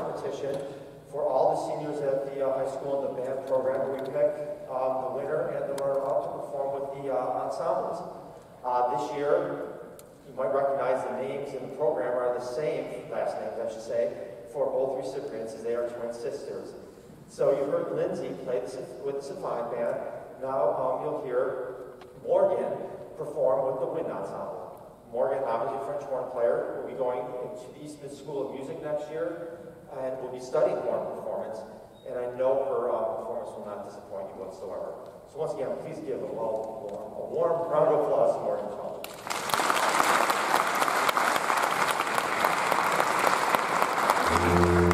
competition for all the seniors at the uh, high school in the band program. We pick um, the winner and the runner-up to perform with the uh, ensembles. Uh, this year, you might recognize the names in the program are the same, last names I should say, for both recipients as they are twin sisters. So you heard Lindsay play the, with the Symphonic Band. Now um, you'll hear Morgan perform with the Wind Ensemble. Morgan, a French horn player, will be going to the Eastman School of Music next year and will be studying horn performance. And I know her uh, performance will not disappoint you whatsoever. So once again, please give a, well, a warm round of applause to Morgan Chalmers. Thank